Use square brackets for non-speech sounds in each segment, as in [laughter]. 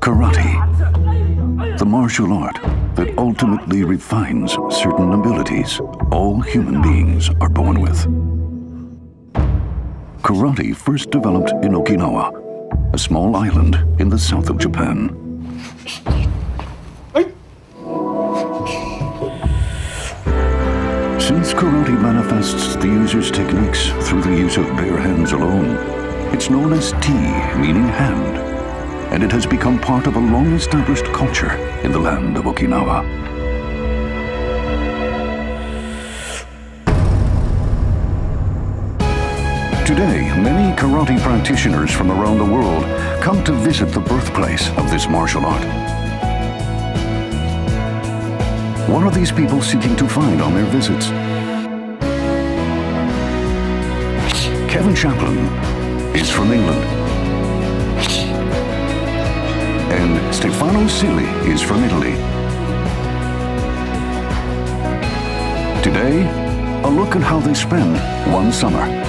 Karate, the martial art that ultimately refines certain abilities all human beings are born with. Karate first developed in Okinawa, a small island in the south of Japan. Since karate manifests the user's techniques through the use of bare hands alone, it's known as Ti, meaning hand, and it has become part of a long-established culture in the land of Okinawa. Today, many karate practitioners from around the world come to visit the birthplace of this martial art. What are these people seeking to find on their visits? Kevin Chaplin is from England. And Stefano Silli is from Italy. Today, a look at how they spend one summer.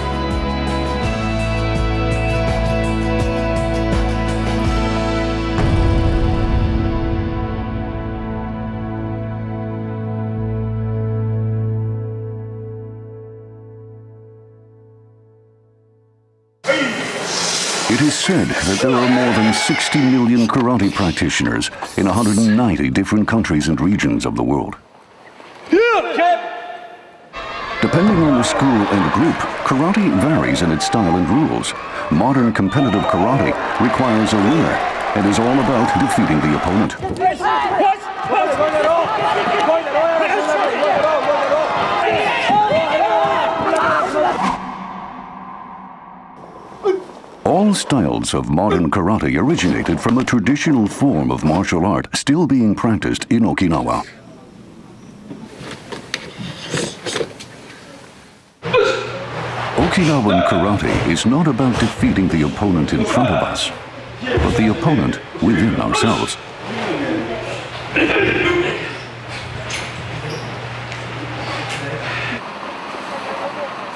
Said that there are more than 60 million karate practitioners in 190 different countries and regions of the world. Depending on the school and group, karate varies in its style and rules. Modern competitive karate requires a winner and is all about defeating the opponent. All styles of modern karate originated from a traditional form of martial art still being practiced in Okinawa. Okinawan karate is not about defeating the opponent in front of us, but the opponent within ourselves.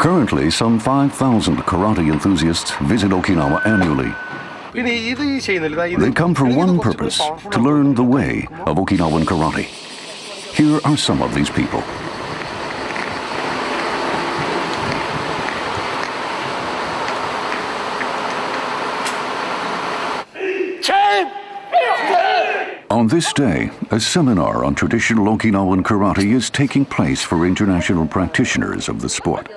Currently, some 5,000 karate enthusiasts visit Okinawa annually. They come for one purpose to learn the way of Okinawan karate. Here are some of these people. On this day, a seminar on traditional Okinawan karate is taking place for international practitioners of the sport.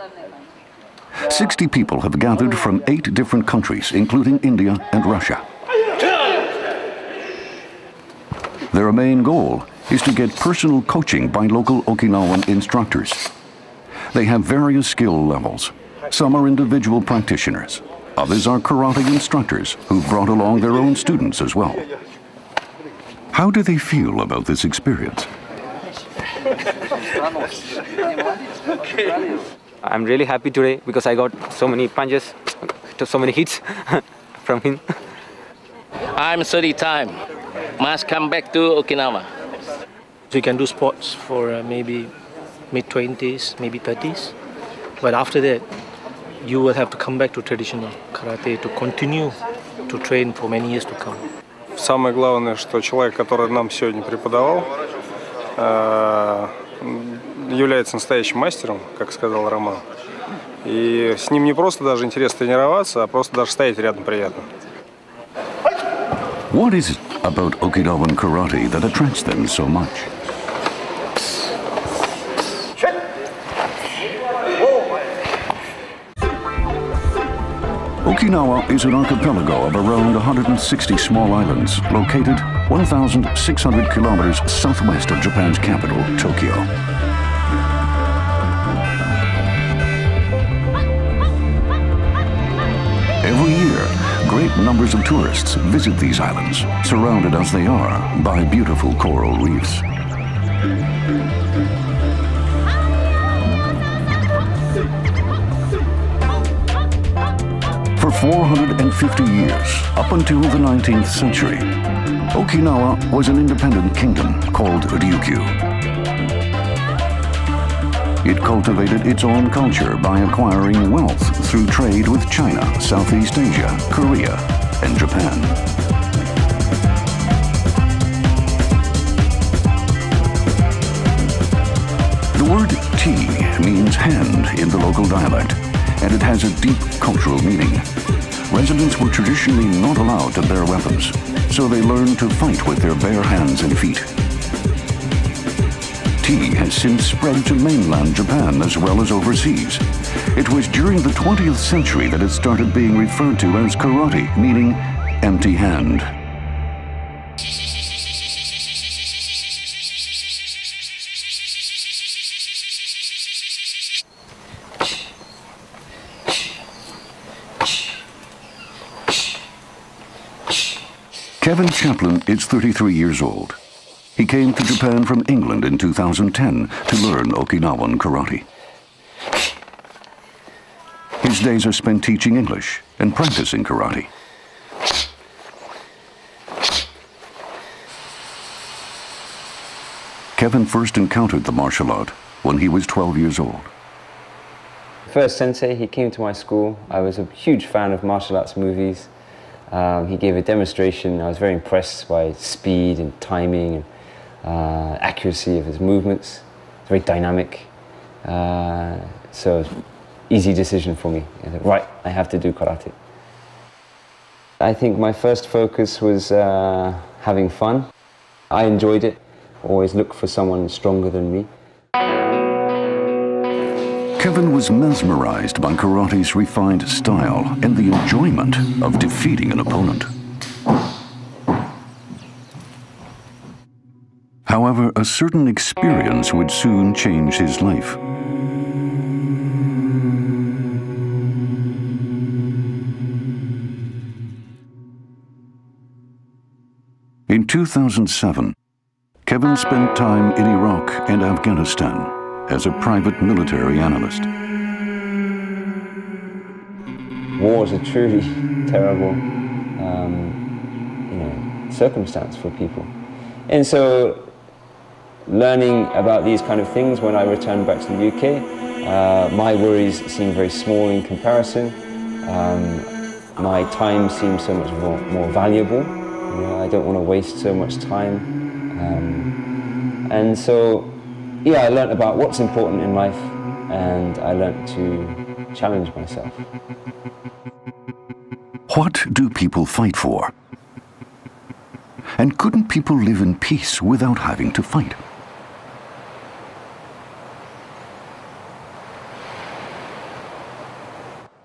60 people have gathered from eight different countries, including India and Russia. Their main goal is to get personal coaching by local Okinawan instructors. They have various skill levels. Some are individual practitioners. Others are karate instructors who've brought along their own students as well. How do they feel about this experience? [laughs] I'm really happy today because I got so many punches, so many hits [laughs] from him. I'm 30 time. Must come back to Okinawa. So you can do sports for uh, maybe mid 20s, maybe 30s. But after that, you will have to come back to traditional karate to continue to train for many years to come. Самое главное, что человек, который нам сегодня преподавал, э, является настоящим мастером, как сказал Роман. И с ним не просто даже интересно тренироваться, а просто даже стоять рядом приятно. What is it about Okinawan karate that attracts them so much? Okinawa is an archipelago of around 160 small islands located 1,600 kilometers southwest of Japan's capital, Tokyo. Numbers of tourists visit these islands, surrounded as they are by beautiful coral reefs. For 450 years, up until the 19th century, Okinawa was an independent kingdom called Ryukyu. It cultivated its own culture by acquiring wealth through trade with China, Southeast Asia, Korea, and Japan. The word tea means hand in the local dialect, and it has a deep cultural meaning. Residents were traditionally not allowed to bear weapons, so they learned to fight with their bare hands and feet. Tea has since spread to mainland Japan as well as overseas. It was during the 20th century that it started being referred to as karate, meaning empty hand. Kevin Chaplin is 33 years old. He came to Japan from England in 2010 to learn Okinawan karate. His days are spent teaching English and practicing karate. Kevin first encountered the martial art when he was 12 years old. First sensei, he came to my school. I was a huge fan of martial arts movies. Um, he gave a demonstration. I was very impressed by speed and timing and uh, accuracy of his movements. It's very dynamic. Uh, so, easy decision for me. I said, right, I have to do karate. I think my first focus was uh, having fun. I enjoyed it. Always look for someone stronger than me. Kevin was mesmerized by karate's refined style and the enjoyment of defeating an opponent. However, a certain experience would soon change his life. 2007, Kevin spent time in Iraq and Afghanistan as a private military analyst. War is a truly terrible um, you know, circumstance for people. And so learning about these kind of things when I returned back to the UK, uh, my worries seemed very small in comparison. Um, my time seemed so much more, more valuable. You know, I don't want to waste so much time. Um, and so yeah, I learned about what's important in life and I learned to challenge myself. What do people fight for? And couldn't people live in peace without having to fight?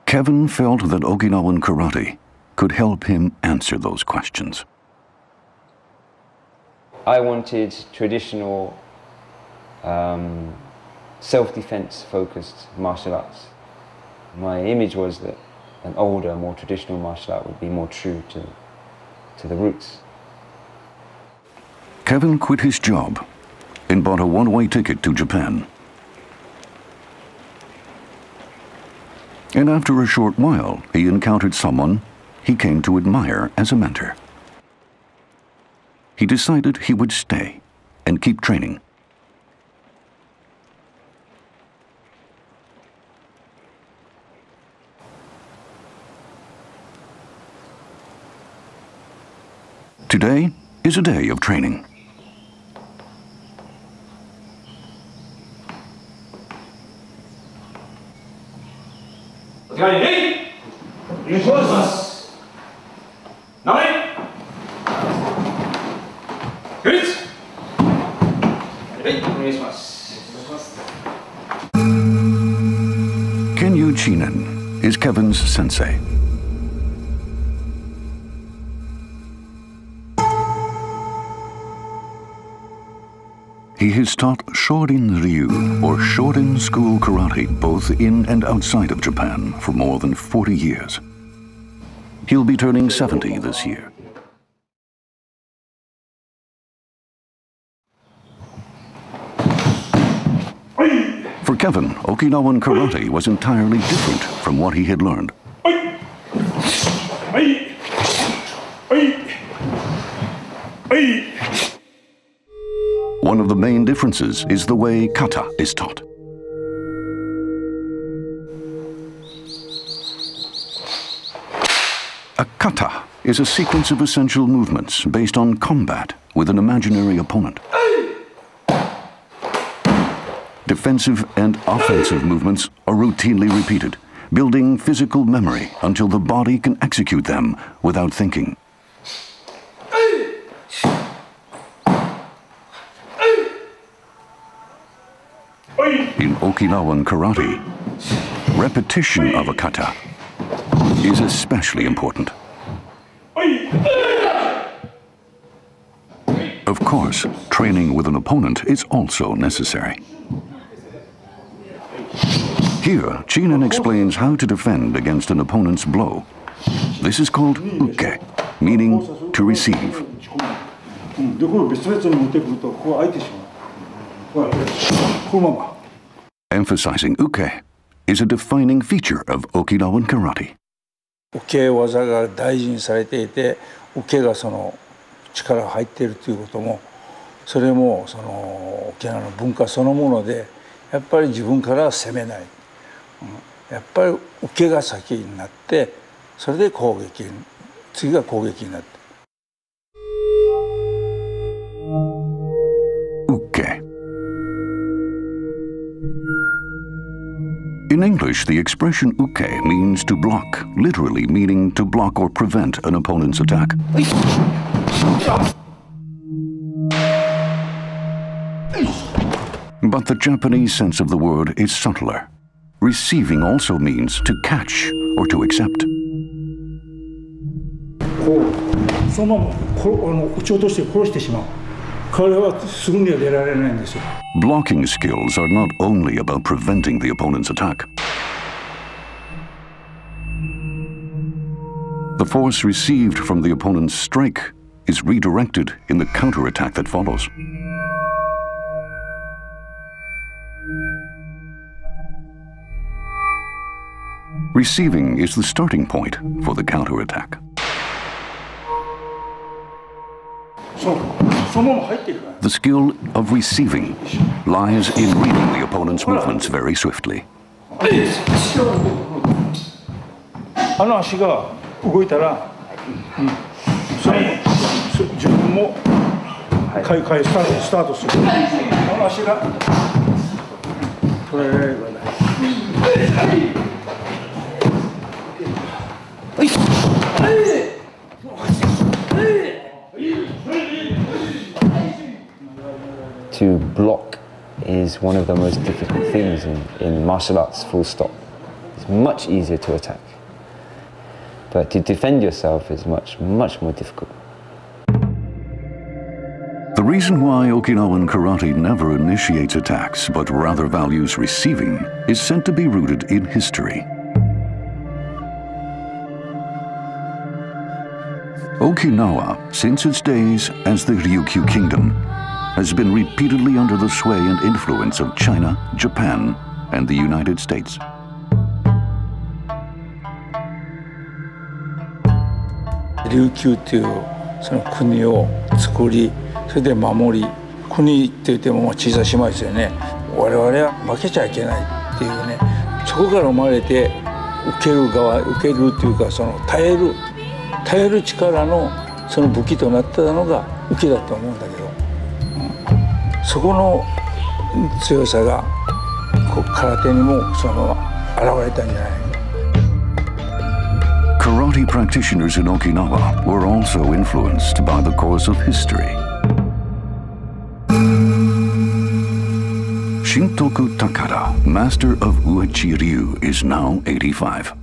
Kevin felt that Okinawan karate could help him answer those questions. I wanted traditional um, self-defense focused martial arts. My image was that an older, more traditional martial art would be more true to, to the roots. Kevin quit his job and bought a one-way ticket to Japan. And after a short while, he encountered someone he came to admire as a mentor. He decided he would stay and keep training. Today is a day of training. Kenyu Chinen is Kevin's sensei. He has taught Shorin Ryu, or Shorin School Karate, both in and outside of Japan for more than 40 years. He'll be turning 70 this year. For Kevin, Okinawan karate was entirely different from what he had learned. One of the main differences is the way kata is taught. A kata is a sequence of essential movements based on combat with an imaginary opponent. Defensive and offensive movements are routinely repeated, building physical memory until the body can execute them without thinking. In Okinawan karate, repetition of a kata is especially important. Of course, training with an opponent is also necessary. Here, Chinen explains how to defend against an opponent's blow. This is called uke, meaning to receive. でこれを別々に持ってくるとこう開いてしまうこのまま Emphasizing uke is a defining feature of Okinawan karate. 受け技が大事にされていて受けがその力が入っているということもそれもその沖縄の文化そのものでやっぱり自分からは攻めない、うん、やっぱり受けが先になってそれで攻撃次が攻撃になって Uke. In English, the expression uke means to block, literally meaning to block or prevent an opponent's attack. But the Japanese sense of the word is subtler. Receiving also means to catch or to accept. こうそのままこあの撃ち落として殺してしまう彼はすぐには出られないんですよ Blocking skills are not only about preventing the opponent's attack. The force received from the opponent's strike is redirected in the counterattack that follows. Receiving is the starting point for the counterattack. The skill of receiving lies in reading the opponent's movements very swiftly to block is one of the most difficult things in, in martial arts, full stop. It's much easier to attack. But to defend yourself is much, much more difficult. The reason why Okinawan karate never initiates attacks but rather values receiving is said to be rooted in history. Okinawa, since its days as the Ryukyu Kingdom, has been repeatedly under the sway and influence of China, Japan, and the United States. 琉球っていうその国を作りそれで守り国って言っても小さい島ですよね我々は負けちゃいけないっていうねそこから生まれて受ける側受けるっていうかその耐える耐える力のその武器となったのが受けだと思うんだけど、うんそこの強さがこう空手にもその現れたんじゃないか Karate practitioners in Okinawa were also influenced by the course of history. Shintoku Takada, master of Uechi Ryu, is now 85.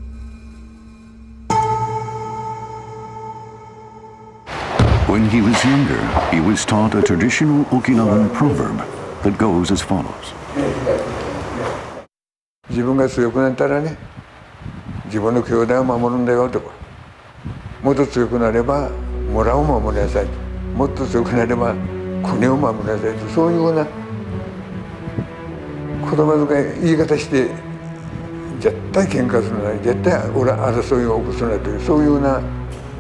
When he was younger, he was taught a traditional Okinawan proverb that goes as follows. 自分が強くなったらね自分の兄弟を守るんだよとかもっと強くなれば村を守りなさいともっと強くなれば国を守りなさいとそういうような言葉遣い言い方して絶対喧嘩するな絶対俺争いを起こすなというそういうような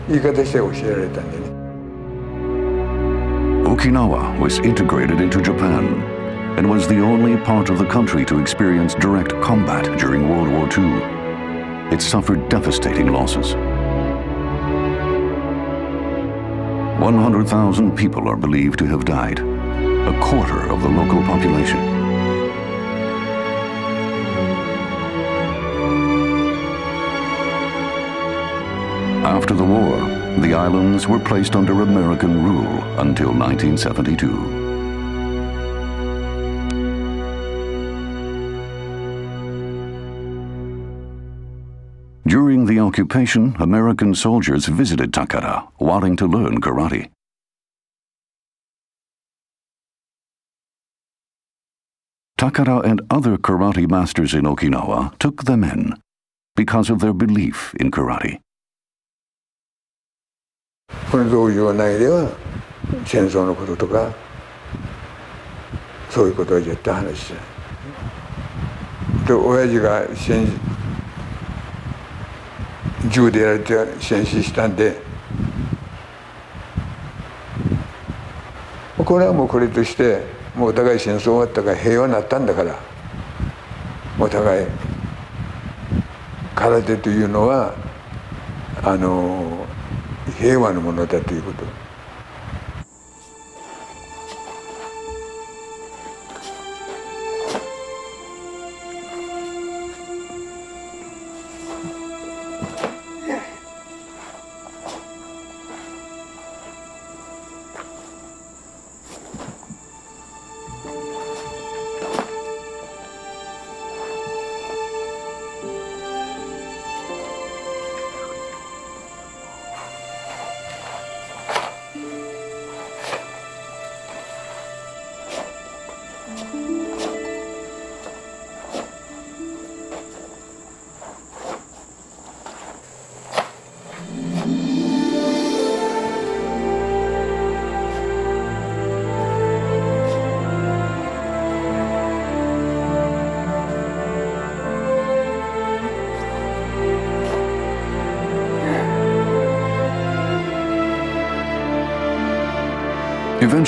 言い方して教えられたんでね Okinawa was integrated into Japan and was the only part of the country to experience direct combat during World War II. It suffered devastating losses. 100,000 people are believed to have died, a quarter of the local population. After the war, the islands were placed under American rule until 1972. During the occupation, American soldiers visited Takara, wanting to learn karate. Takara and other karate masters in Okinawa took them in because of their belief in karate. この道場内では戦争のこととかそういうことは絶対話しない。で親父が戦銃でやられて戦死したんでこれはもうこれとしてもうお互い戦争終わったから平和になったんだからお互い空手というのはあの平和のものだということ。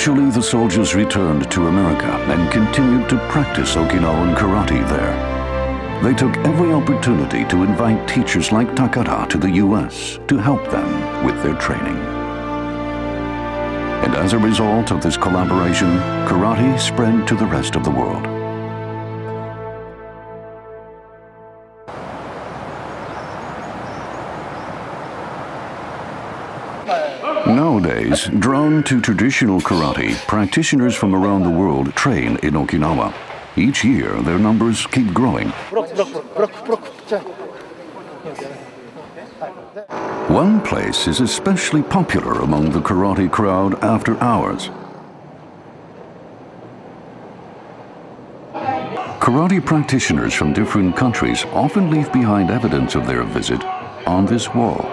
Eventually, the soldiers returned to America and continued to practice Okinawan karate there. They took every opportunity to invite teachers like Takara to the U.S. to help them with their training. And as a result of this collaboration, karate spread to the rest of the world. Nowadays, drawn to traditional karate, practitioners from around the world train in Okinawa. Each year, their numbers keep growing. One place is especially popular among the karate crowd after hours. Karate practitioners from different countries often leave behind evidence of their visit on this wall.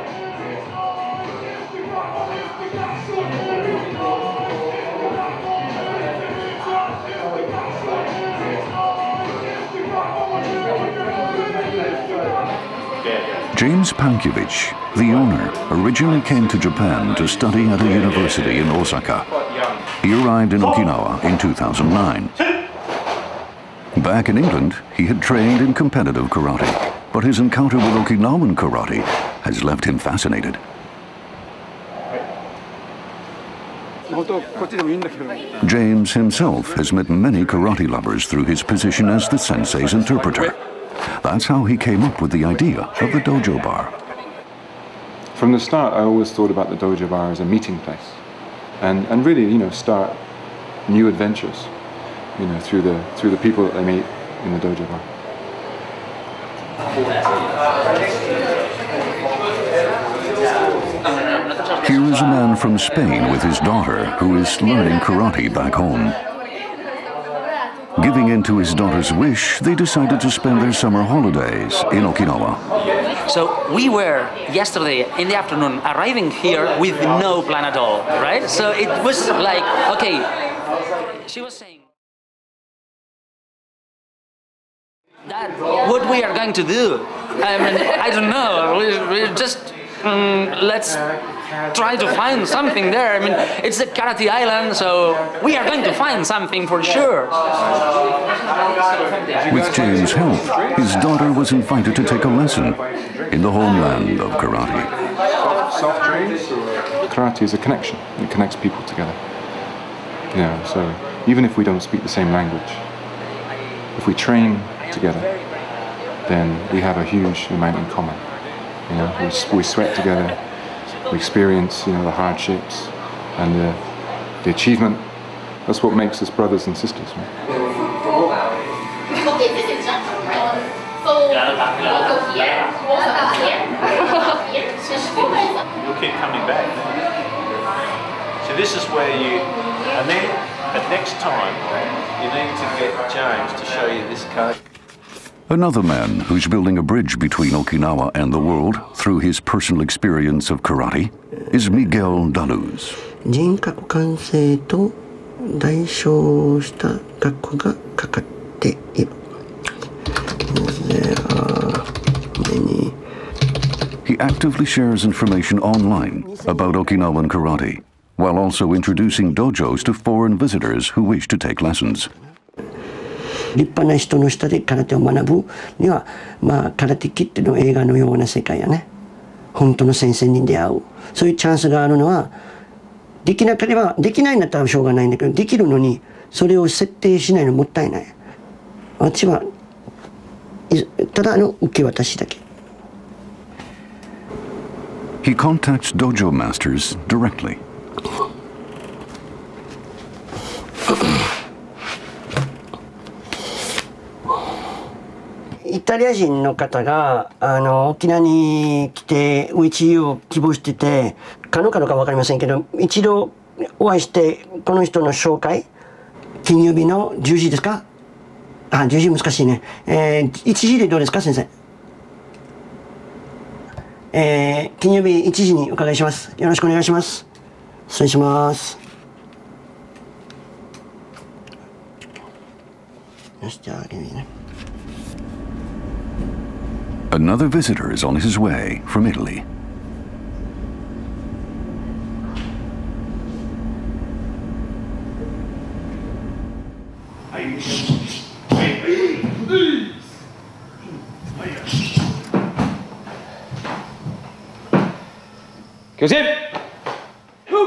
The owner, originally came to Japan to study at a university in Osaka. He arrived in Okinawa in 2009. Back in England, he had trained in competitive karate, but his encounter with Okinawan karate has left him fascinated. James himself has met many karate lovers through his position as the sensei's interpreter. That's how he came up with the idea of the dojo bar. From the start, I always thought about the dojo bar as a meeting place, and and really, you know, start new adventures, you know, through the through the people that I meet in the dojo bar. Here is a man from Spain with his daughter who is learning karate back home. Giving in to his daughter's wish, they decided to spend their summer holidays in Okinawa. So we were yesterday in the afternoon arriving here with no plan at all, right? So it was like, okay, she was saying that what we are going to do. I mean, I don't know. We, we just um, let's try to find something there. I mean, it's a karate island, so we are going to find something for sure. With James' help, his daughter was invited to take a lesson in the homeland of karate. Karate is a connection. It connects people together. You know, so even if we don't speak the same language, if we train together, then we have a huge amount in common. You know, we, we sweat together, we experience, you know, the hardships and the, the achievement. That's what makes us brothers and sisters. Right? You'll keep coming back. So this is where you, and then at next time, you need to get James to show you this code. Another man who's building a bridge between Okinawa and the world through his personal experience of karate is Miguel Da Luz. He actively shares information online about Okinawan karate, while also introducing dojos to foreign visitors who wish to take lessons. 立派な人の下で空手を学ぶには、まあ、空手キッドの映画のような世界やね。本当の先生に出会う。そういうチャンスがあるのは、できなければ、できないんだったらしょうがないんだけど、できるのに、それを設定しないのもったいない。私は、ただの受け渡しだけ。He contacts dojo masters directly. イタリア人の方があの沖縄に来てうちを希望してて可能かどうか分かりませんけど一度お会いしてこの人の紹介金曜日の10時ですか？あ10時難しいね、えー、1時でどうですか先生？えー、金曜日1時にお伺いします。よろしくお願いします。失礼します。よしじゃああげるね。Another visitor is on his way from Italy.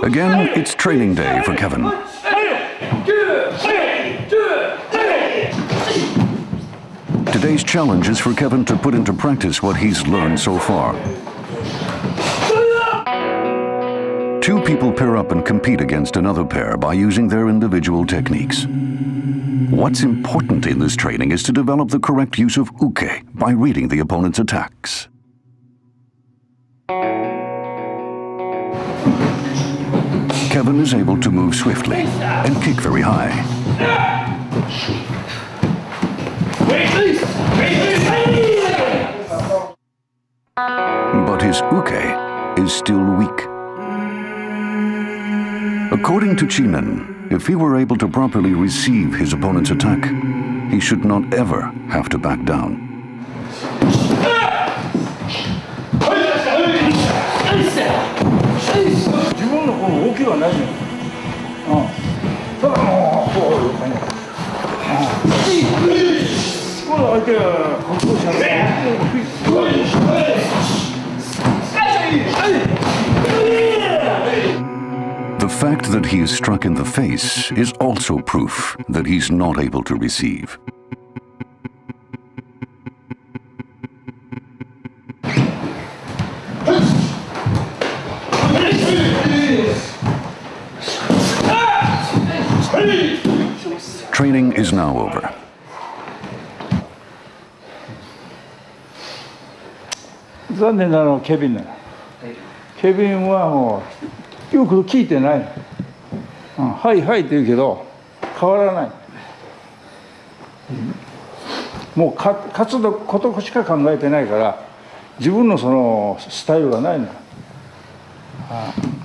Again, it's training day for Kevin. Today's challenge is for Kevin to put into practice what he's learned so far. Two people pair up and compete against another pair by using their individual techniques. What's important in this training is to develop the correct use of uke by reading the opponent's attacks. Kevin is able to move swiftly and kick very high. But his uke is still weak. According to Chinen, if he were able to properly receive his opponent's attack, he should not ever have to back down. The fact that he is struck in the face is also proof that he's not able to receive. Training is now over. 残念なのはケビンなの。ケビンはもうよく聞いてない。うん、はいはいって言うけど変わらない。もうか勝つことしか考えてないから自分のそのスタイルがないの。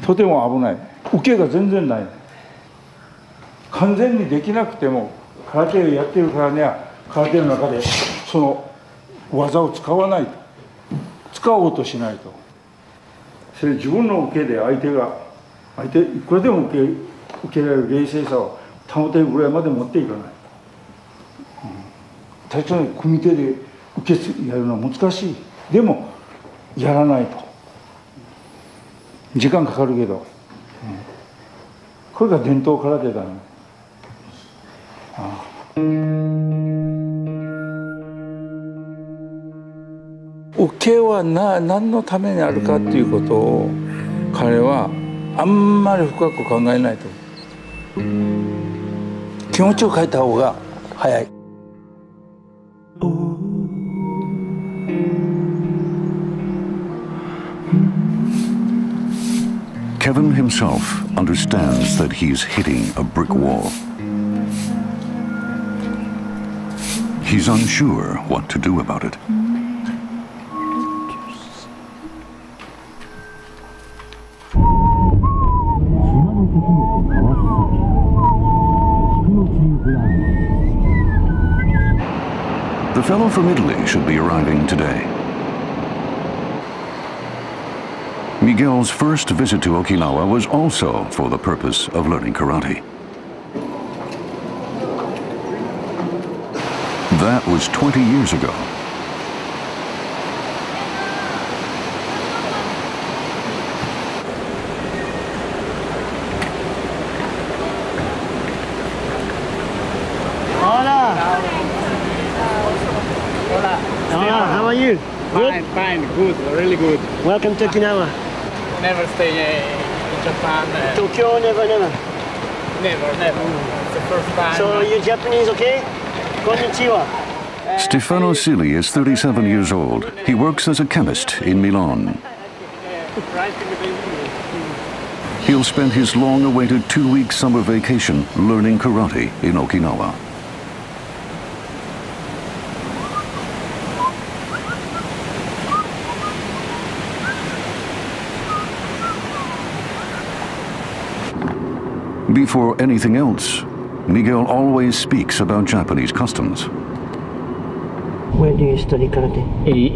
とても危ない。受けが全然ない。完全にできなくても空手をやってるからには空手の中でその技を使わないと。使おうとしないと。それ自分の受けで相手が相手いくらでも受け受けられる冷静さを保てるぐらいまで持っていかない、うん、確かに組手で受けやるのは難しい。でもやらないと。時間かかるけど、うん、これが伝統空手だね。ああ。受けはな何のためにあるかっていうことを彼はあんまり深く考えないと気持ちを変えた方が早い。Kevin himself understands that he's hitting a brick wall. He's unsure what to do about it. The fellow from Italy should be arriving today. Miguel's first visit to Okinawa was also for the purpose of learning karate. That was 20 years ago. Hola. Hola, how are you? Fine, fine, good, really good. Welcome to Okinawa. Never stay uh, in Japan. uh, Tokyo, never, never. Never, never. It's the first time. So you Japanese, okay? Konnichiwa. Stefano Sili is 37 years old. He works as a chemist in Milan. He'll spend his long-awaited two-week summer vacation learning karate in Okinawa. Before anything else, Miguel always speaks about Japanese customs. Where do you study karate?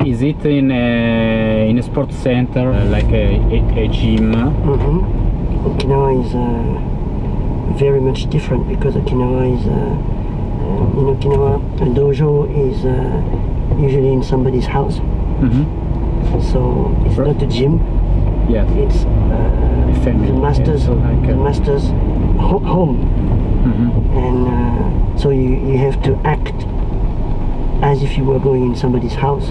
Is it in a, in a sports center, uh, like a, a, a gym? Mm-hmm. Okinawa is uh, very much different because Okinawa is uh, uh, in Okinawa a dojo is uh, usually in somebody's house. Mhm. So it's not a gym. Yes. It's uh, the master's the master's ho- home, mm-hmm. and uh, so you, you have to act as if you were going in somebody's house,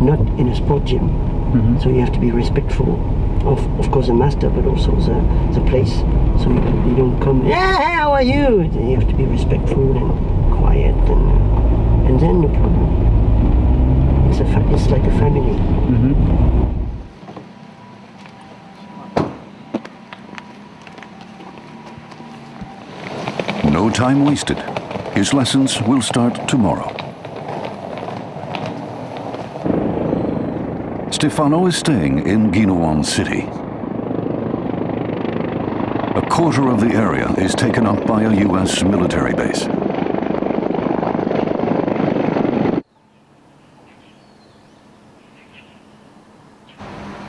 not in a sport gym. Mm-hmm. So you have to be respectful of, of course, the master, but also the, the place. So you, you don't come, yeah, hey, how are you? You have to be respectful and quiet, and and then no problem. It's a fa- it's like a family. No time wasted. His lessons will start tomorrow. Stefano is staying in Ginowan City. A quarter of the area is taken up by a U.S. military base.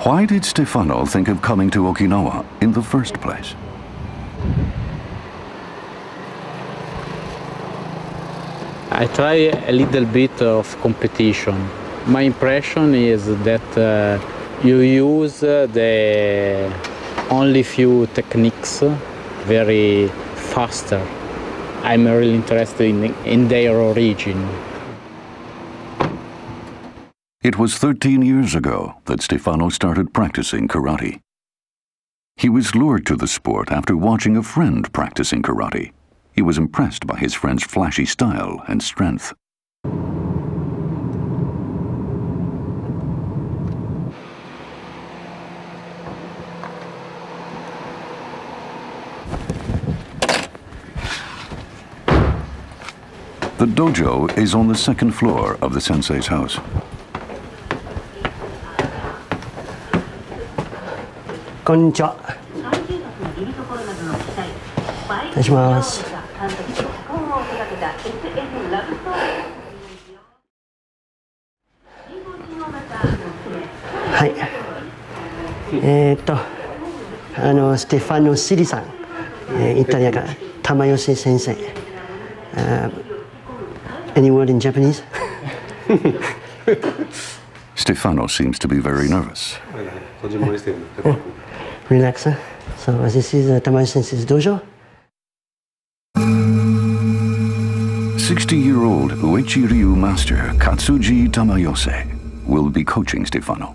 Why did Stefano think of coming to Okinawa in the first place? I try a little bit of competition. My impression is that uh, you use uh, the only few techniques very faster. I'm really interested in, in their origin. It was 13 years ago that Stefano started practicing karate. He was lured to the sport after watching a friend practicing karate. He was impressed by his friend's flashy style and strength. The dojo is on the second floor of the sensei's house. Konnichiwa. お願いします。 はい。 えーっとあのステファノ・シリさん、えーイタリアから玉寄せ先生、Uh, any word in Japanese? [laughs] Stefano seems to be very nervous. こ[laughs] じんまりしてる Relax. huh? So this is uh, Tamayo Sensei's dojo. 60-year-old Uechi Ryu master Katsuji Tamayose will be coaching Stefano.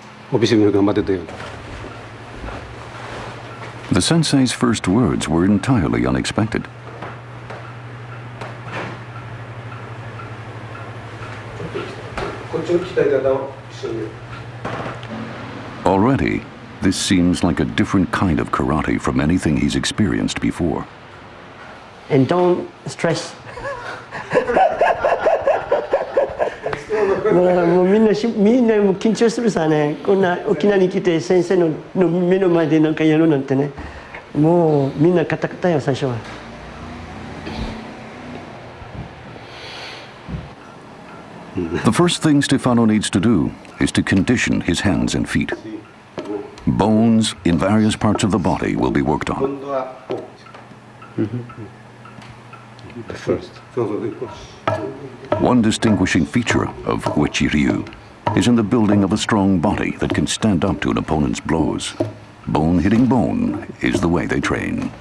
The sensei's first words were entirely unexpected. Already, this seems like a different kind of karate from anything he's experienced before. And don't stress [laughs] もうもうみんなしみんなもう緊張するさねこんな沖縄に来て先生のの目の前でなんかやるなんてねもうみんなカタカタよ最初は The first thing Stefano needs to do is to condition his hands and feet. Bones in various parts of the body will be worked on. The first One distinguishing feature of Uechi Ryu is in the building of a strong body that can stand up to an opponent's blows. Bone hitting bone is the way they train.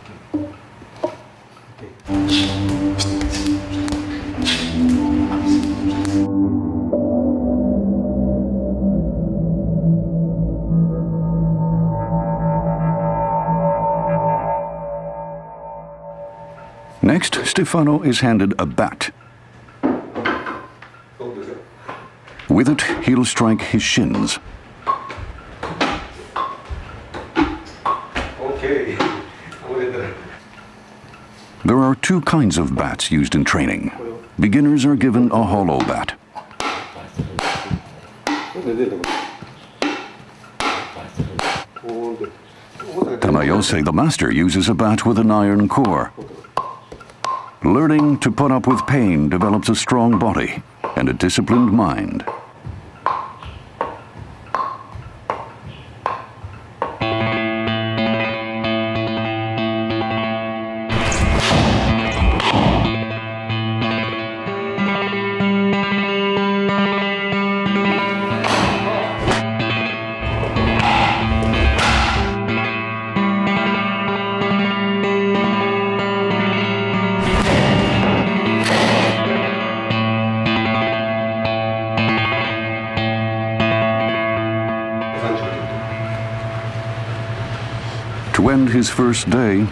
Next, Stefano is handed a bat. With it, he'll strike his shins. Okay. There are two kinds of bats used in training. Beginners are given a hollow bat. Tanayose, the master, uses a bat with an iron core. Learning to put up with pain develops a strong body and a disciplined mind.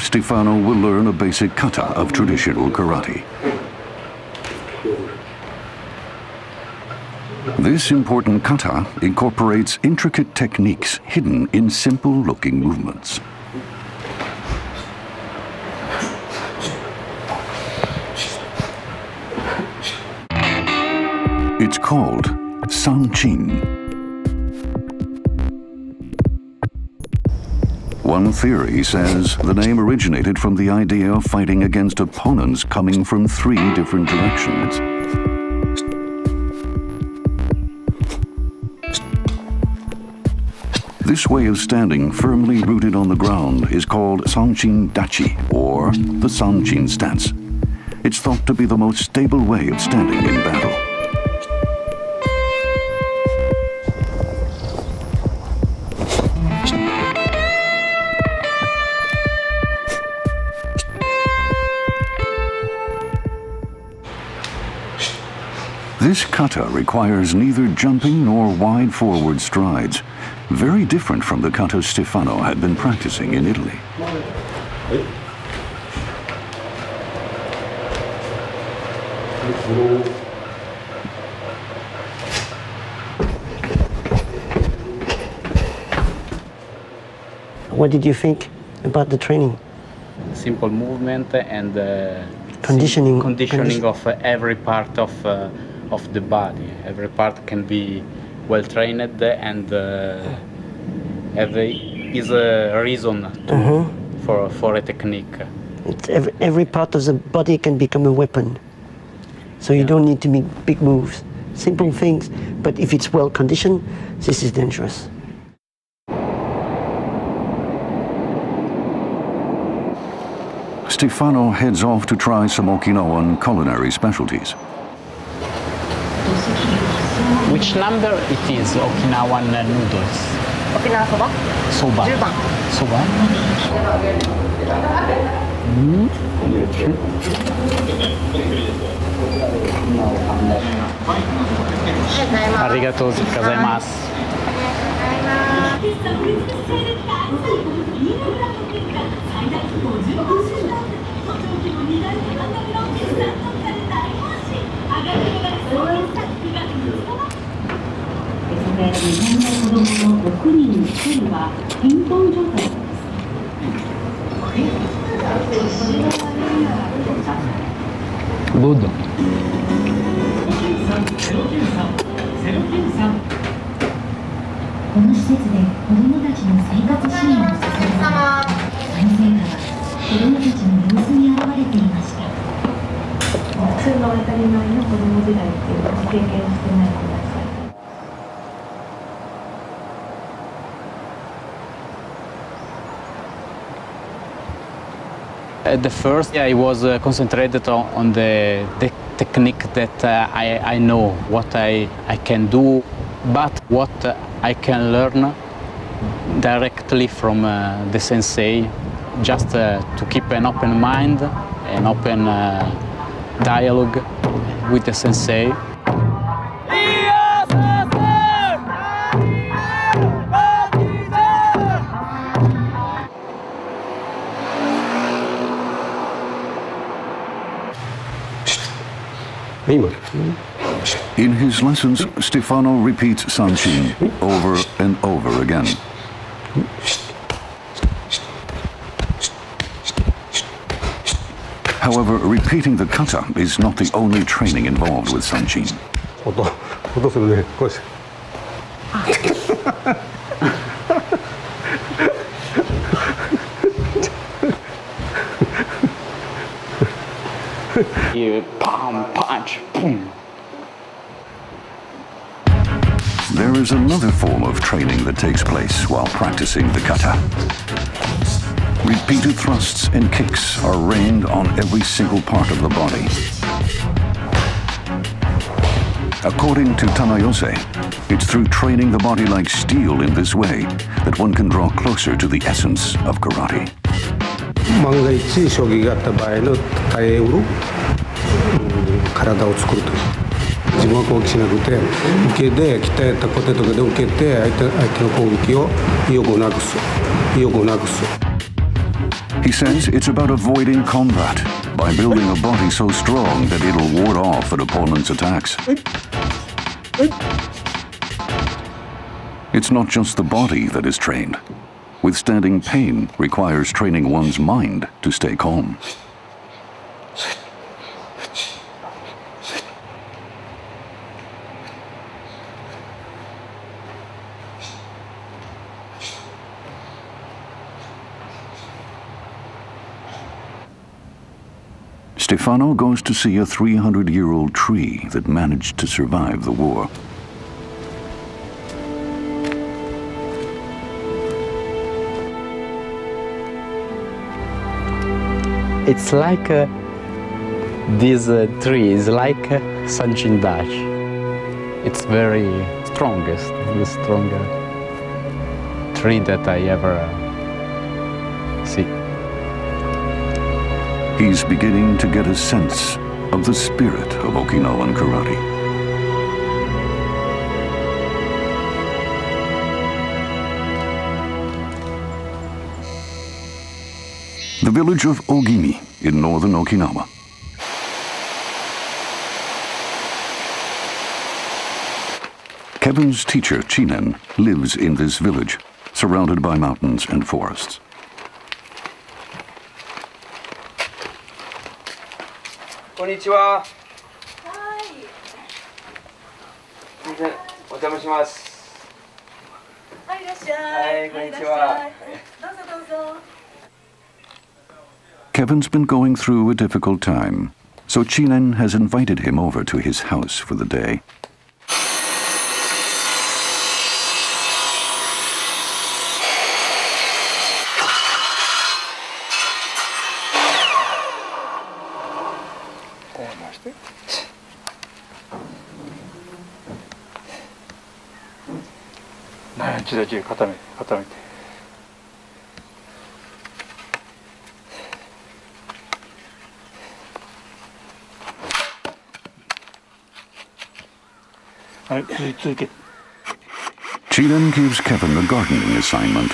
Stefano will learn a basic kata of traditional karate. This important kata incorporates intricate techniques hidden in simple looking movements. It's called Sanchin. One theory says the name originated from the idea of fighting against opponents coming from three different directions. This way of standing firmly rooted on the ground is called Sanchin Dachi, or the Sanchin stance. It's thought to be the most stable way of standing in battle. This kata requires neither jumping nor wide forward strides, very different from the kata Stefano had been practicing in Italy. What did you think about the training? Simple movement and uh, conditioning, conditioning of uh, every part of uh, of the body. Every part can be well trained and uh, every is a reason to, Mhm. for for a technique. It's every, every part of the body can become a weapon. So you don't need to make big moves. Simple things, but if it's well conditioned, this is dangerous. Stefano heads off to try some Okinawan culinary specialties. Which number it is Okinawan uh, noodles? 沖縄そば Soba. 10番 Soba. Mm. ありがとうございます。日本の子供の6人に1人は貧困状態どうぞ。At the first, I was uh, concentrated on, on the, the technique that uh, I, I know, what I, I can do, but what uh, I can learn directly from uh, the sensei, just uh, to keep an open mind, an open uh, dialogue with the sensei. In his lessons, Stefano repeats Sanchin over and over again. However, repeating the kata is not the only training involved with Sanchin. You palm punch, boom. There is another form of training that takes place while practicing the kata. Repeated thrusts and kicks are rained on every single part of the body. According to Tanayose, it's through training the body like steel in this way that one can draw closer to the essence of karate. 体を作るという自分は攻撃しなくて受けで鍛えたコテとかで受けて相手相手の攻撃を意欲をなくす意欲をなくす He says it's about avoiding combat by building a body so strong that it'll ward off an opponent's attacks. It's not just the body that is trained. Withstanding pain requires training one's mind to stay calm. Stefano goes to see a 300 year old tree that managed to survive the war. It's like uh, this uh, tree is like uh, Sanchin Dash. It's very strongest, the stronger tree that I ever uh, see. He's beginning to get a sense of the spirit of Okinawan karate. The village of Ogimi in northern Okinawa. Kevin's teacher, Chinen, lives in this village, surrounded by mountains and forests. こんにちは。はい。お邪魔します。はい、いらっしゃい。はいこんにちは。どうぞどうぞ。 Kevin's been going through a difficult time, so Chinen has invited him over to his house for the day. 固めて固めて。はい続け続け Chinen gives Kevin gardening assignment.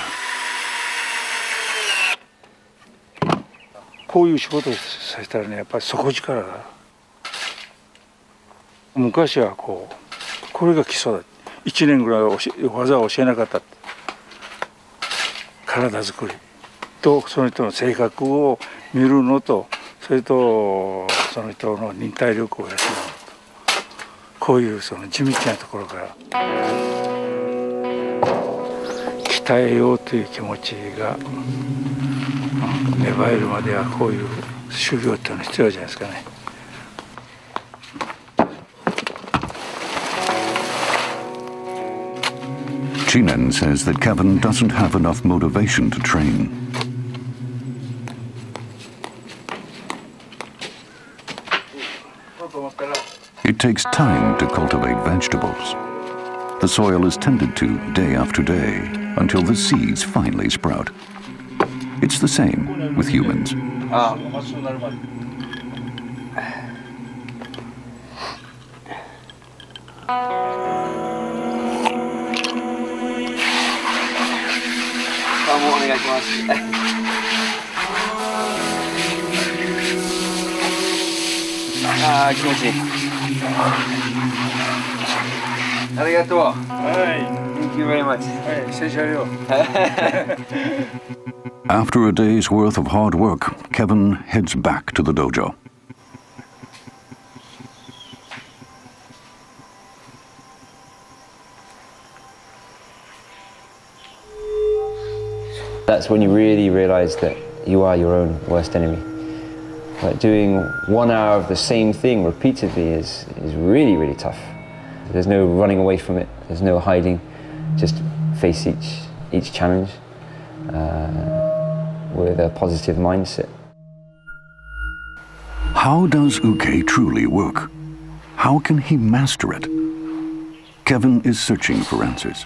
こういう仕事をさせたらねやっぱり底力だ。昔はこうこれが基礎だ。1年ぐらい技を教えなかった体作りとその人の性格を見るのとそれとその人の忍耐力を養うのとこういうその地道なところから鍛えようという気持ちが芽生えるまではこういう修行っていうのは必要じゃないですかね。Chinen says that Kevin doesn't have enough motivation to train. It takes time to cultivate vegetables. The soil is tended to day after day until the seeds finally sprout. It's the same with humans. Ah. ああ、もうお願いします。ああ、気持ちいい。ありがとう。はい。Thank you very much. はい、失礼しよ After a day's worth of hard work, Kevin heads back to the dojo. That's when you really realize that you are your own worst enemy. Like doing one hour of the same thing repeatedly is, is really, really tough. There's no running away from it, there's no hiding. Just face each, each challenge uh, with a positive mindset. How does uke truly work? How can he master it? Kevin is searching for answers.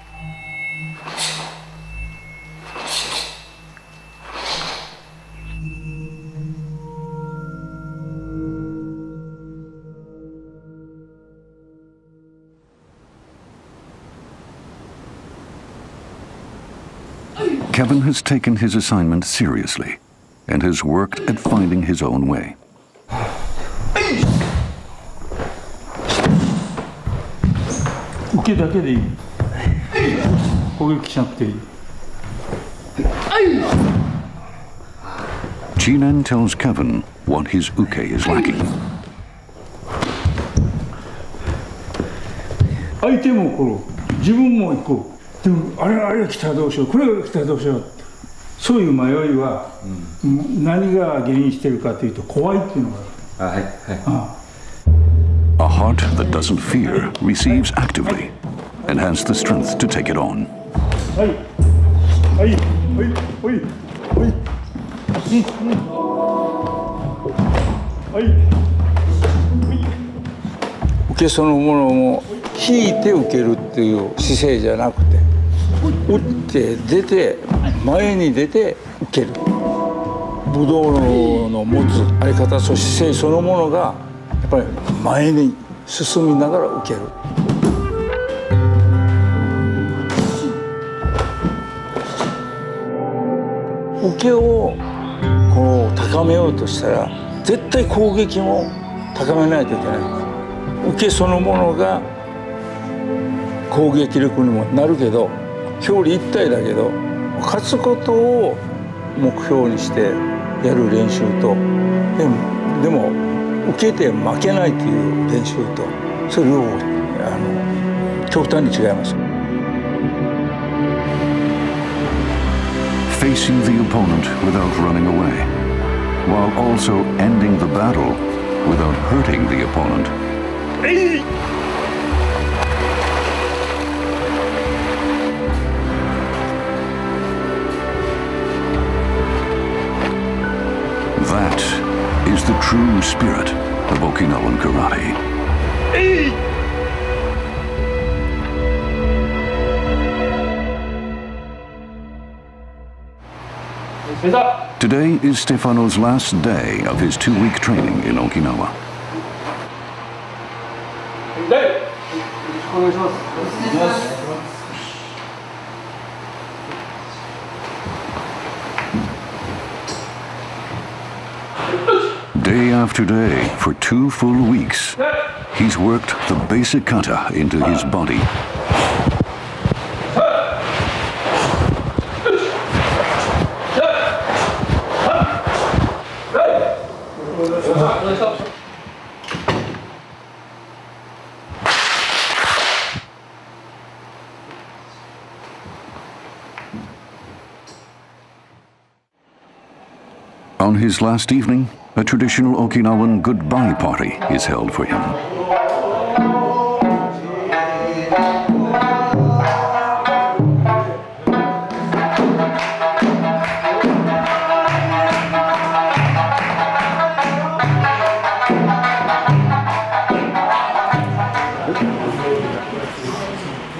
Kevin has taken his assignment seriously and has worked at finding his own way. Chinen tells Kevin what his uke is lacking. 相手も怒る自分も怒るでもあれあれが来たらどうしようこれが来たらどうしよう。そういう迷いは、何が原因してるかというと怖いっていうのがある。A heart that doesn't fear receives actively and has the strength to take it on. はいはいはいはい。はいうんうん。はい。受けそのものも引い。て受けるってい。う姿勢じゃなくて打って出て前に出て受ける。武道の持つあり方そ姿勢そのものがやっぱり前に進みながら受ける。受けをこう高めようとしたら絶対攻撃も高めないといけない。受けそのものが攻撃力にもなるけど表裏一体だけど勝つことを目標にしてやる練習とでもでも受けて負けないという練習とそれをあの極端に違います。Facing the opponent without running away, while also ending the battle without hurting the opponent. True spirit of Okinawan karate. Today is Stefano's last day of his two week training in Okinawa. Day after day, for two full weeks, he's worked the basic kata into his body. On his last evening, a traditional Okinawan goodbye party is held for him.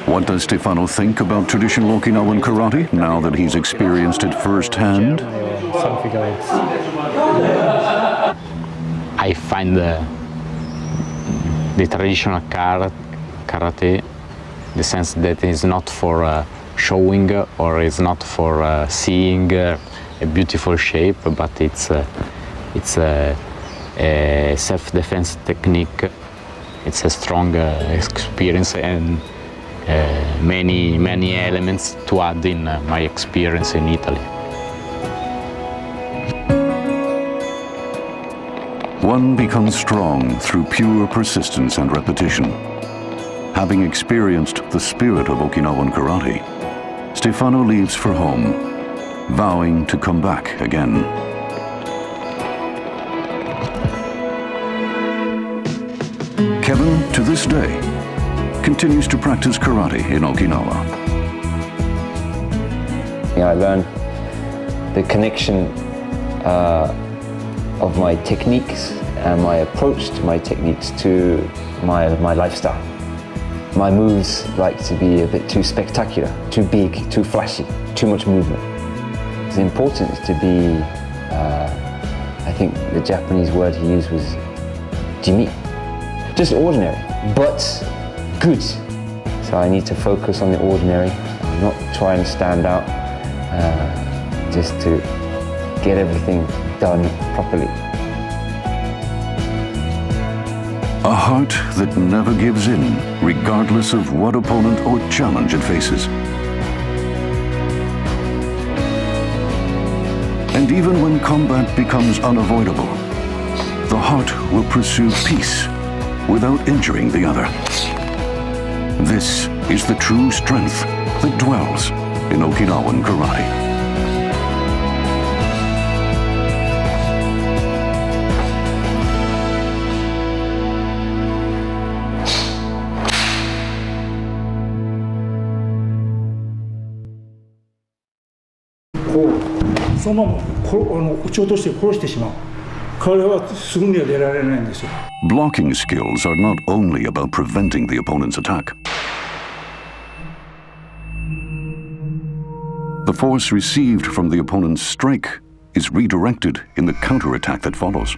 What does Stefano think about traditional Okinawan karate now that he's experienced it firsthand? something like I find the, the traditional kara- karate, the sense that it's not for uh, showing or it's not for uh, seeing uh, a beautiful shape, but it's uh, it's a, a self-defense technique. It's a strong uh, experience and uh, many many elements to add in uh, my experience in Italy. One becomes strong through pure persistence and repetition. Having experienced the spirit of Okinawan karate, Stefano leaves for home, vowing to come back again. Kevin, to this day, continues to practice karate in Okinawa. Yeah, I learned the connection uh, of my techniques and my approach to my techniques to my, my lifestyle. My moves like to be a bit too spectacular, too big, too flashy, too much movement. It's important to be, uh, I think the Japanese word he used was jimi, just ordinary, but good. So I need to focus on the ordinary, not try and stand out, uh, just to get everything done properly. A heart that never gives in, regardless of what opponent or challenge it faces. And even when combat becomes unavoidable, the heart will pursue peace without injuring the other. This is the true strength that dwells in Okinawan karate. " そのままこあの撃ち落として殺してしまう彼はすぐには出られないんですよ Blocking skills are not only about preventing the opponent's attack. The force received from the opponent's strike is redirected in the counterattack that follows.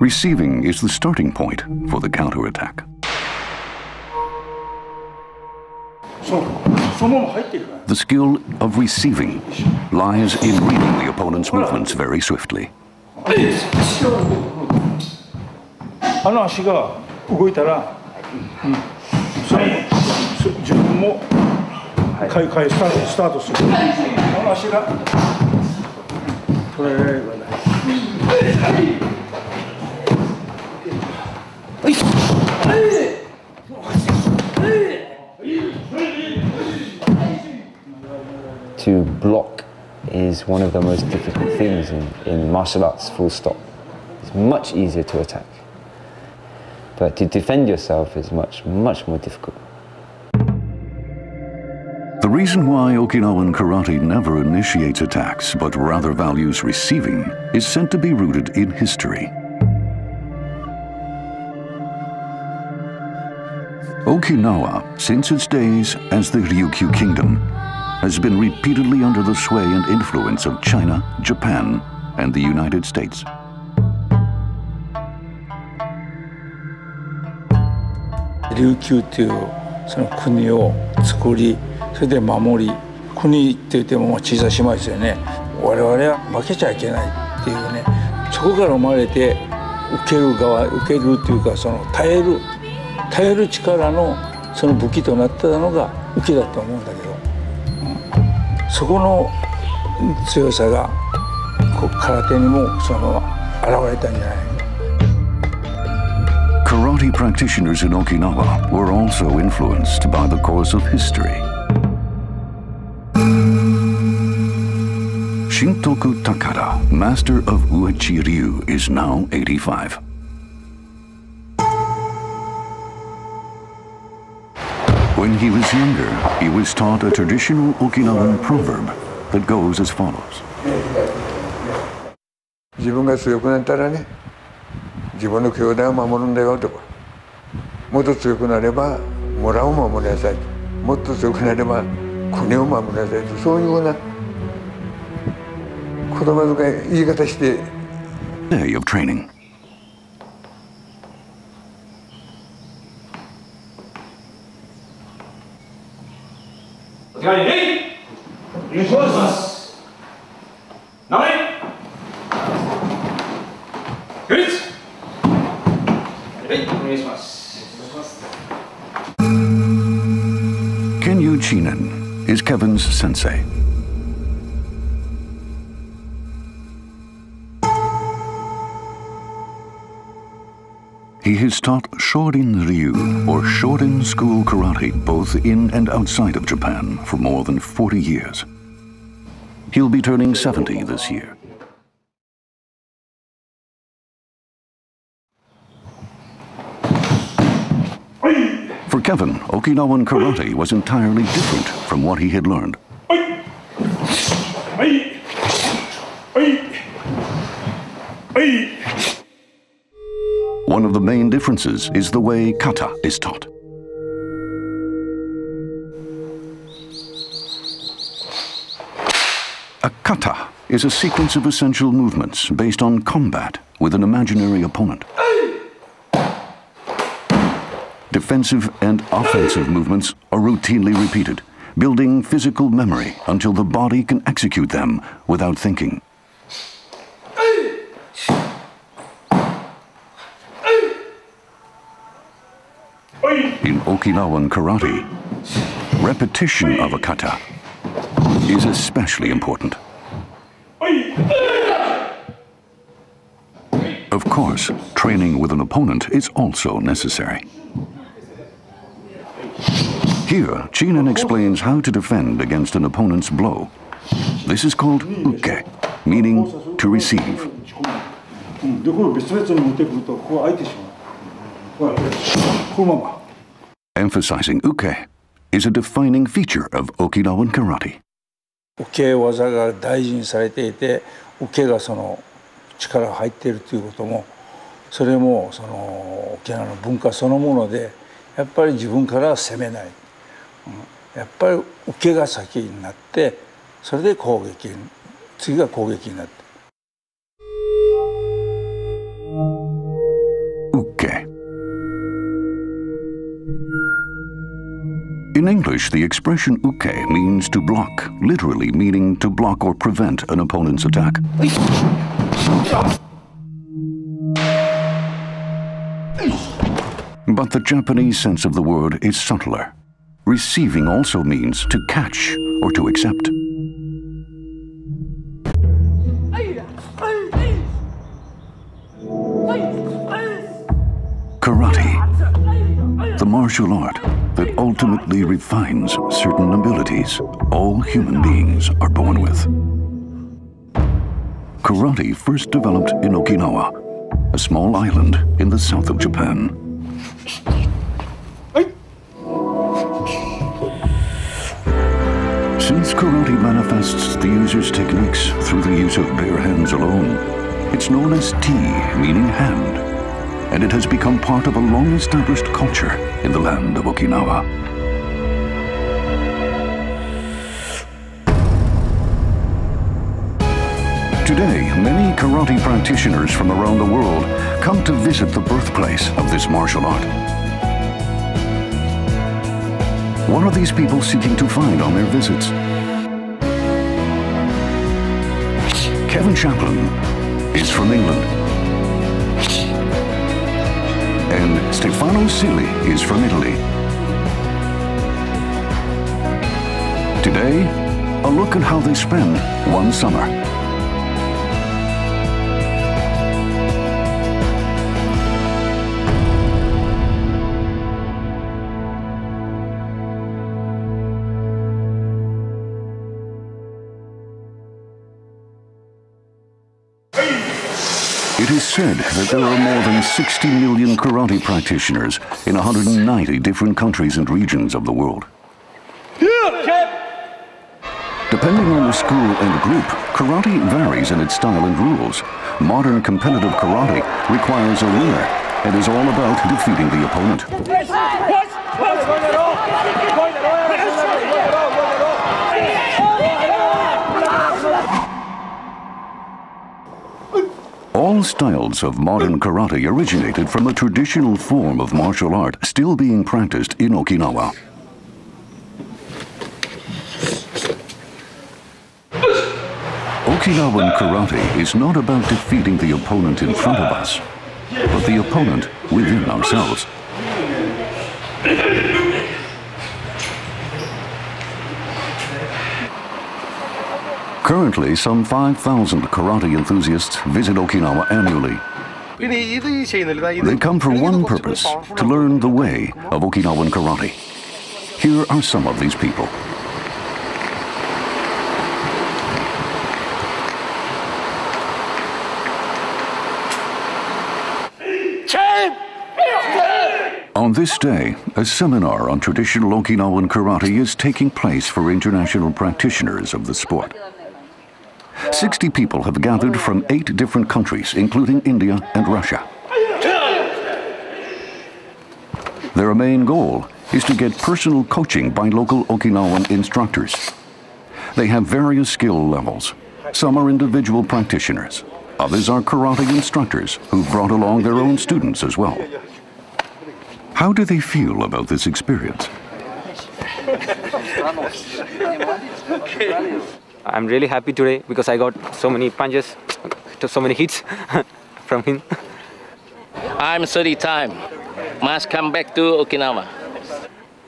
Receiving is the starting point for the counterattack. The skill of receiving lies in reading the opponent's movements very swiftly. ああの足が動いたら、うん、そのそ自分もかいかいスタートスタートする、あの足が捉えられればね To is one of the most difficult things in, in martial arts, full stop. It's much easier to attack. But to defend yourself is much, much more difficult. The reason why Okinawan karate never initiates attacks but rather values receiving is said to be rooted in history. Okinawa, since its days as the Ryukyu Kingdom, has been repeatedly under the sway and influence of China, Japan, and the United States. 琉球っていうその国を作りそれで守り国って言っても小さい島ですよね我々は負けちゃいけないっていうねそこから生まれて受ける側受けるっていうかその耐える耐える力のその武器となってたのが受けだと思うんだけど、そこの強さがこう空手にもその現れたんじゃないか Karate practitioners in Okinawa were also influenced by the course of history. Shintoku Takada, master of Uechi Ryu, is now 85. When he was younger, he was taught a traditional Okinawan proverb that goes as follows. 自分が強くなったらね自分の兄弟を守るんだよとかもっと強くなれば村を守りなさいもっと強くなれば国を守りなさいとそういうような言葉遣い言い方して Day of training. お手 Taught Shorin Ryu, or Shorin School Karate, both in and outside of Japan for more than 40 years. He'll be turning 70 this year. For Kevin, Okinawan karate was entirely different from what he had learned. One of the main differences is the way kata is taught. A kata is a sequence of essential movements based on combat with an imaginary opponent. Defensive and offensive movements are routinely repeated, building physical memory until the body can execute them without thinking. Okinawan karate, repetition of a kata is especially important. Of course, training with an opponent is also necessary. Here, Chinen explains how to defend against an opponent's blow. This is called uke, meaning to receive. Emphasizing uke is a defining feature of Okinawan karate. 受け技が大事にされていて受けがその力が入っているということもそれもその沖縄の文化そのものでやっぱり自分からは攻めない、うんやっぱり受けが先になってそれで攻撃次が攻撃になって In English, the expression uke means to block, literally meaning to block or prevent an opponent's attack. But the Japanese sense of the word is subtler. Receiving also means to catch or to accept. Karate, martial art that ultimately refines certain abilities all human beings are born with. Karate first developed in Okinawa, a small island in the south of Japan. Since karate manifests the user's techniques through the use of bare hands alone, it's known as Ti, meaning hand, and it has become part of a long-established culture in the land of Okinawa. Today, many karate practitioners from around the world come to visit the birthplace of this martial art. What are these people seeking to find on their visits? Kevin Chaplin is from England. Stefano Silli is from Italy. Today, a look at how they spend one summer. Said that there are more than 60 million karate practitioners in 190 different countries and regions of the world. Depending on the school and group, karate varies in its style and rules. Modern competitive karate requires a winner and is all about defeating the opponent. All styles of modern karate originated from a traditional form of martial art still being practiced in Okinawa. Okinawan karate is not about defeating the opponent in front of us, but the opponent within ourselves. Currently, some 5,000 karate enthusiasts visit Okinawa annually. They come for one purpose to learn the way of Okinawan karate. Here are some of these people. On this day, a seminar on traditional Okinawan karate is taking place for international practitioners of the sport. 60 people have gathered from eight different countries, including India and Russia. Their main goal is to get personal coaching by local Okinawan instructors. They have various skill levels. Some are individual practitioners. Others are karate instructors who've brought along their own students as well. How do they feel about this experience? [laughs] I'm really happy today because I got so many punches, so many hits [laughs] from him. I'm 30 time. Must come back to Okinawa.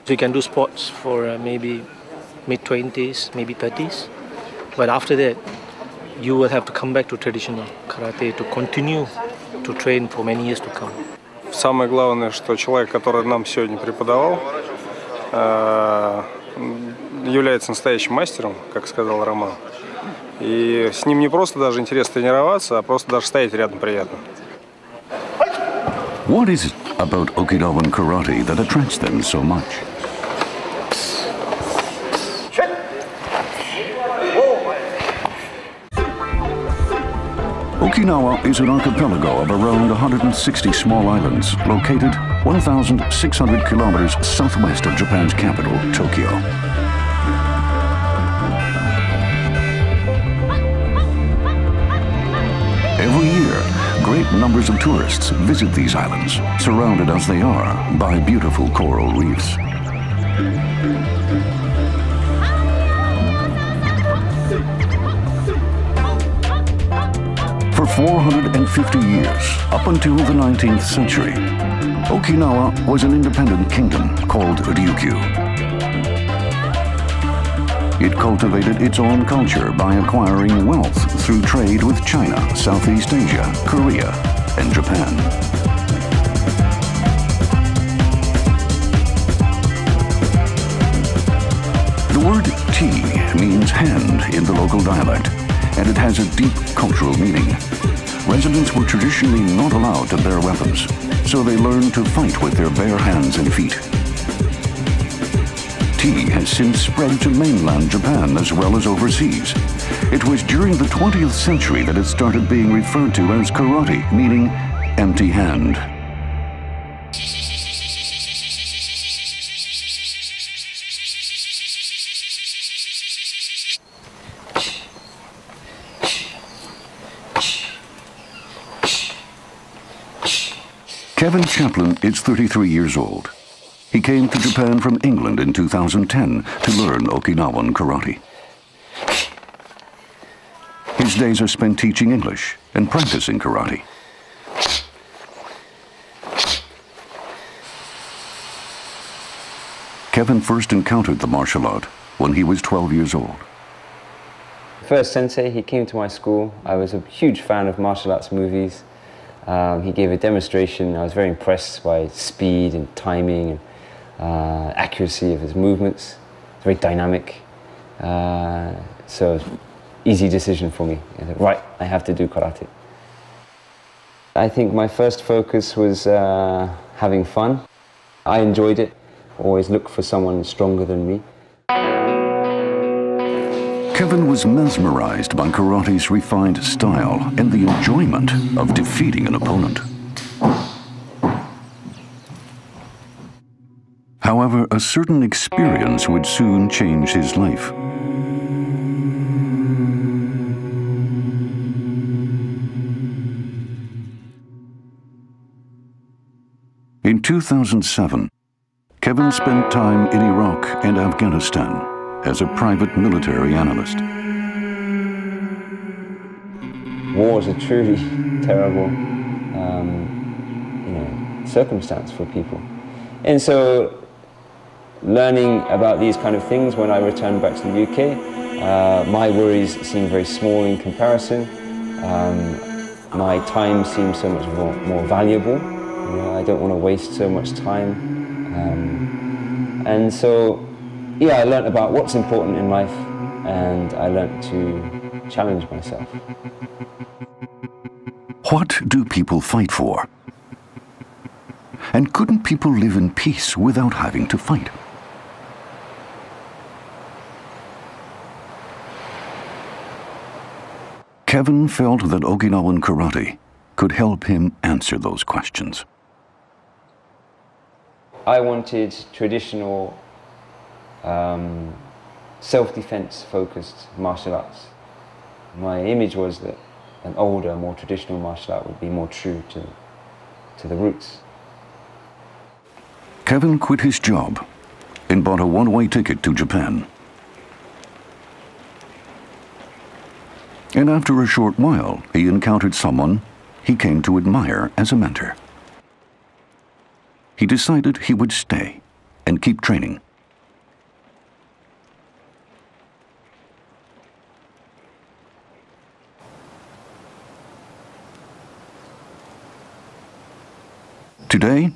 So you can do sports for uh, maybe mid 20s, maybe 30s. But after that, you will have to come back to traditional karate to continue to train for many years to come. Самое главное, что человек, который нам сегодня преподавал, э, является настоящим мастером, как сказал Роман. И с ним не просто даже интересно тренироваться, а просто даже стоять рядом приятно. What is it about Okinawan karate that attracts them so much? Okinawa is an archipelago of around 160 small islands located 1,600 kilometers southwest of Japan's capital, Tokyo. Great numbers of tourists visit these islands, surrounded as they are by beautiful coral reefs. For 450 years, up until the 19th century, Okinawa was an independent kingdom called Ryukyu. It cultivated its own culture by acquiring wealth through trade with China, Southeast Asia, Korea, and Japan. The word Tee means hand in the local dialect, and it has a deep cultural meaning. Residents were traditionally not allowed to bear weapons, so they learned to fight with their bare hands and feet. Tee has since spread to mainland Japan as well as overseas. It was during the 20th century that it started being referred to as karate, meaning empty hand. Kevin Chaplin is 33 years old. He came to Japan from England in 2010 to learn Okinawan karate. His days are spent teaching English and practicing karate. Kevin first encountered the martial art when he was 12 years old. First sensei, he came to my school. I was a huge fan of martial arts movies. Um, he gave a demonstration. I was very impressed by speed and timing and uh, accuracy of his movements. It's very dynamic. Uh, so, easy decision for me. I said, right, I have to do karate. I think my first focus was uh, having fun. I enjoyed it. Always look for someone stronger than me. Kevin was mesmerized by karate's refined style and the enjoyment of defeating an opponent. However, a certain experience would soon change his life. 2007, Kevin spent time in Iraq and Afghanistan as a private military analyst. War is a truly terrible, um, you know, circumstance for people, and so learning about these kind of things when I returned back to the UK, uh, my worries seem very small in comparison. Um, my time seems so much more, more valuable. You know, I don't want to waste so much time. Um, and so yeah, I learned about what's important in life and I learned to challenge myself. What do people fight for? And couldn't people live in peace without having to fight? Kevin felt that Okinawan karate could help him answer those questions. I wanted traditional um, self-defense focused martial arts. My image was that an older, more traditional martial art would be more true to, to the roots. Kevin quit his job and bought a one-way ticket to Japan. And after a short while, he encountered someone he came to admire as a mentor. He decided he would stay and keep training. Today,